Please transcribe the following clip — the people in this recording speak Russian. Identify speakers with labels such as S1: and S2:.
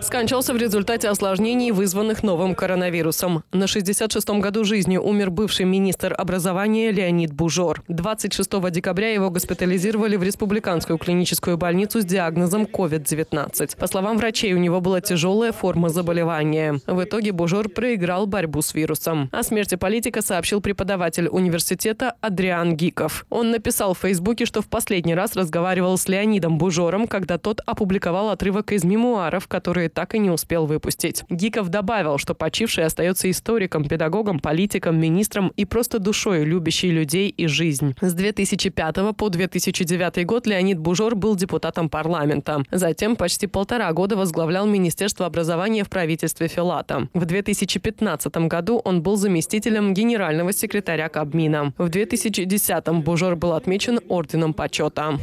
S1: Скончался в результате осложнений, вызванных новым коронавирусом. На 66-м году жизни умер бывший министр образования Леонид Бужор. 26 декабря его госпитализировали в Республиканскую клиническую больницу с диагнозом COVID-19. По словам врачей, у него была тяжелая форма заболевания. В итоге Бужор проиграл борьбу с вирусом. О смерти политика сообщил преподаватель университета Адриан Гиков. Он написал в Фейсбуке, что в последний раз разговаривал с Леонидом Бужором, когда тот опубликовал отрывок из мемуаров, которые так и не успел выпустить. Гиков добавил, что почивший остается историком, педагогом, политиком, министром и просто душой, любящей людей и жизнь. С 2005 по 2009 год Леонид Бужор был депутатом парламента. Затем почти полтора года возглавлял Министерство образования в правительстве Филата. В 2015 году он был заместителем генерального секретаря Кабмина. В 2010 Бужор был отмечен орденом почета.